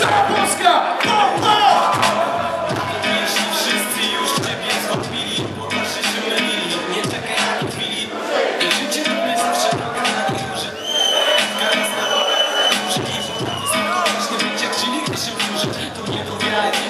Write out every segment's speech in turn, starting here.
Cała Polska! Bo, bo! Jeśli wszyscy już ciebie zwątpili, bo nasi się mylili, nie czekaj ani chwili. Życie to zawsze droga na niektórzy. Teraz na dole, że nie będzie, gdzie nigdy się wróży, to nie dowiadzie.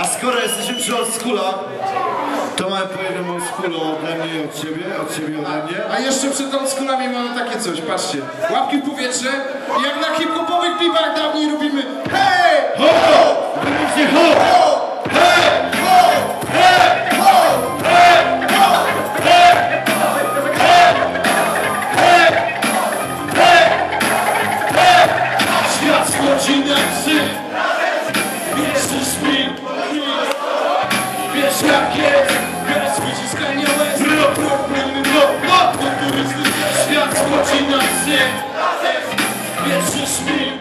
A skoro jesteśmy przy oldschoolach, to mamy po jednym oldschoolu ode mnie i od ciebie, od ciebie ode mnie. A jeszcze przed oldschoolami mamy takie coś, patrzcie. Łapki w powietrze, jak na hip-hopowych klipach jest Bez wyciskania łez Problemy, no, no Futurystyczny świat schodzi na Wiesz, że śpi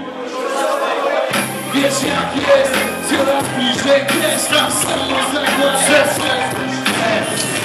Wiesz jak jest Coraz bliżej jest Tam samo zakład Przestań